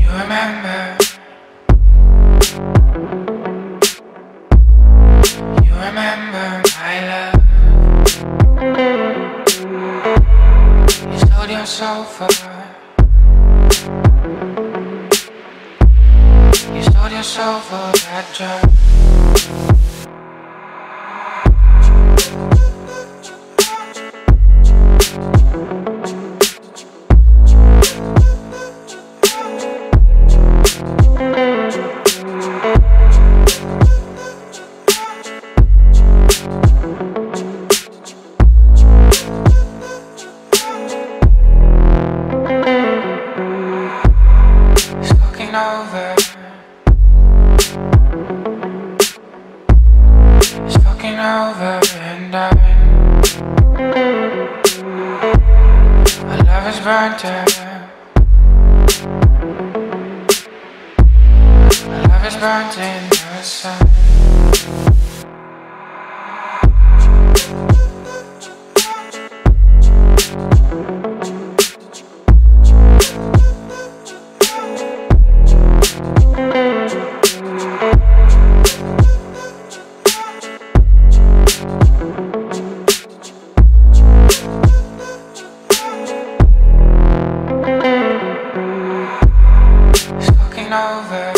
You remember. You remember my love. You sold your soul for. You your that. Over and I My love is burnt out My love is burnt in the sun over